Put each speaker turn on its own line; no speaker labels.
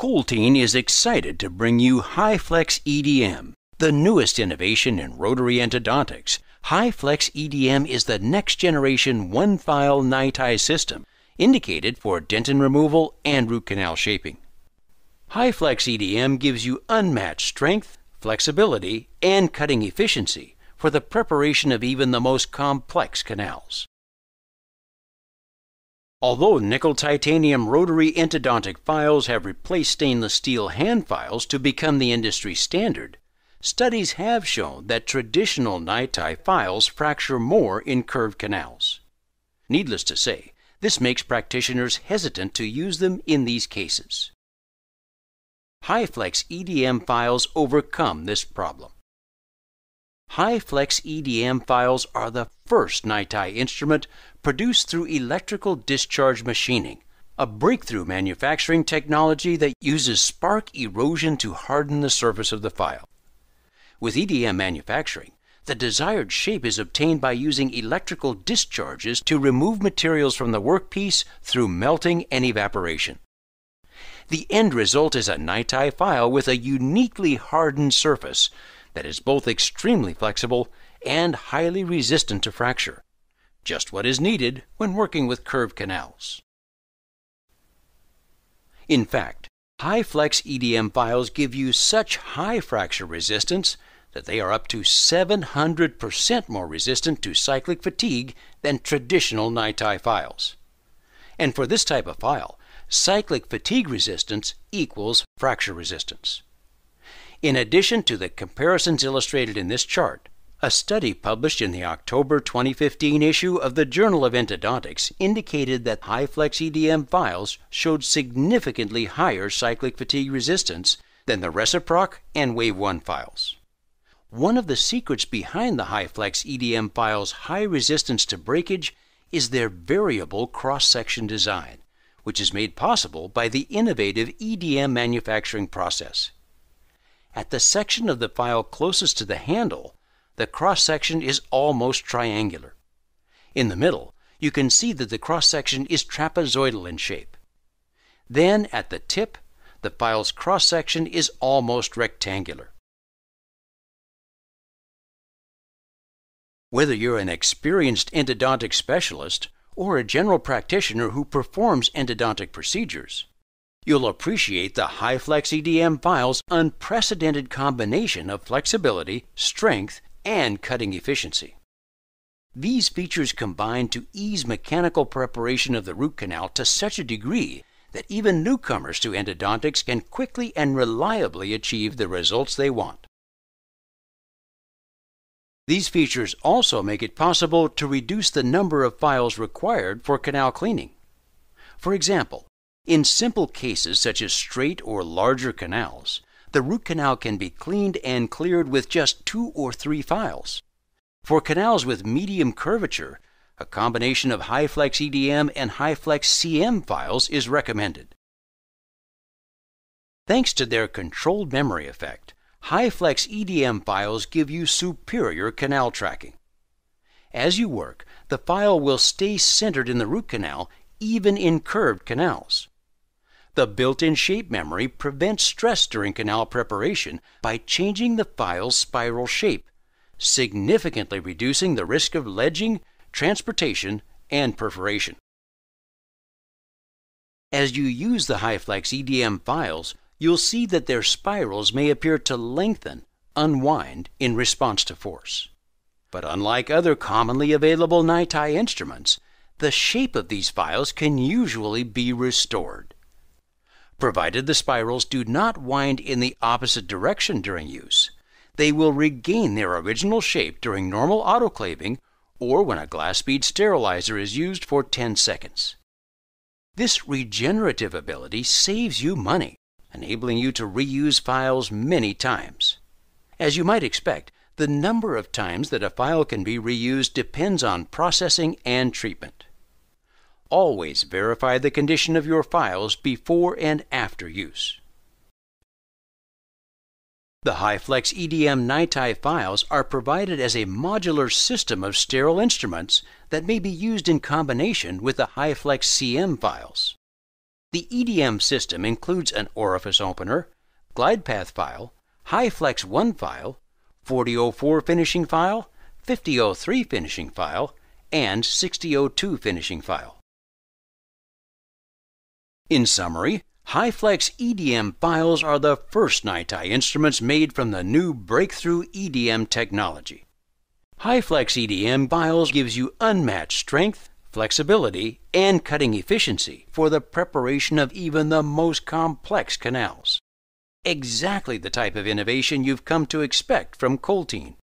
Coltene is excited to bring you HyFlex EDM, the newest innovation in rotary endodontics. HyFlex EDM is the next generation one file NiTi system indicated for dentin removal and root canal shaping. HyFlex EDM gives you unmatched strength, flexibility, and cutting efficiency for the preparation of even the most complex canals. Although nickel titanium rotary endodontic files have replaced stainless steel hand files to become the industry standard, studies have shown that traditional NiTi files fracture more in curved canals. Needless to say, this makes practitioners hesitant to use them in these cases. HyFlex EDM files overcome this problem. HyFlex EDM files are the first NiTi instrument produced through electrical discharge machining, a breakthrough manufacturing technology that uses spark erosion to harden the surface of the file. With EDM manufacturing, the desired shape is obtained by using electrical discharges to remove materials from the workpiece through melting and evaporation. The end result is a NiTi file with a uniquely hardened surface that is both extremely flexible and highly resistant to fracture, just what is needed when working with curved canals. In fact, HyFlex EDM files give you such high fracture resistance that they are up to 700% more resistant to cyclic fatigue than traditional NiTi files. And for this type of file, cyclic fatigue resistance equals fracture resistance. In addition to the comparisons illustrated in this chart, a study published in the October 2015 issue of the Journal of Endodontics indicated that HyFlex EDM files showed significantly higher cyclic fatigue resistance than the Reciproc and WaveOne files. One of the secrets behind the HyFlex EDM files' high resistance to breakage is their variable cross-section design, which is made possible by the innovative EDM manufacturing process. At the section of the file closest to the handle, the cross section is almost triangular. In the middle, you can see that the cross section is trapezoidal in shape. Then, at the tip, the file's cross section is almost rectangular. Whether you're an experienced endodontic specialist or a general practitioner who performs endodontic procedures, You'll appreciate the HyFlex EDM file's unprecedented combination of flexibility, strength, and cutting efficiency. These features combine to ease mechanical preparation of the root canal to such a degree that even newcomers to endodontics can quickly and reliably achieve the results they want. These features also make it possible to reduce the number of files required for canal cleaning. For example, in simple cases such as straight or larger canals, the root canal can be cleaned and cleared with just two or three files. For canals with medium curvature, a combination of HyFlex EDM and HyFlex CM files is recommended. Thanks to their controlled memory effect, HyFlex EDM files give you superior canal tracking. As you work, the file will stay centered in the root canal even in curved canals. The built-in shape memory prevents stress during canal preparation by changing the file's spiral shape, significantly reducing the risk of ledging, transportation, and perforation. As you use the HyFlex EDM files, you'll see that their spirals may appear to lengthen, unwind in response to force. But unlike other commonly available NiTi instruments, the shape of these files can usually be restored provided the spirals do not wind in the opposite direction during use. They will regain their original shape during normal autoclaving or when a glass bead sterilizer is used for 10 seconds. This regenerative ability saves you money, enabling you to reuse files many times. As you might expect, the number of times that a file can be reused depends on processing and treatment. Always verify the condition of your files before and after use. The HyFlex EDM NiTi files are provided as a modular system of sterile instruments that may be used in combination with the HyFlex CM files. The EDM system includes an orifice opener, glide path file, HyFlex OneFile, 4004 finishing file, 5003 finishing file, and 6002 finishing file. In summary, HyFlex EDM files are the first NiTi instruments made from the new breakthrough EDM technology. HyFlex EDM files gives you unmatched strength, flexibility, and cutting efficiency for the preparation of even the most complex canals. Exactly the type of innovation you've come to expect from Coltene.